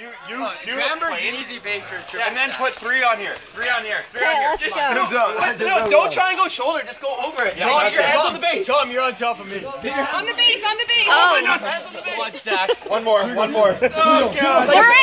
You you do Gramber's an easy base for a triple and then stack. put three on here. Three on here. Three on here. Just go. do so. No, don't try and go shoulder. Just go over it. Yeah, Tom, okay. your hands on the base. Tom, you're on top of me. On the base, on the base. Oh, One stack. One more. One more. Oh god. Lauren,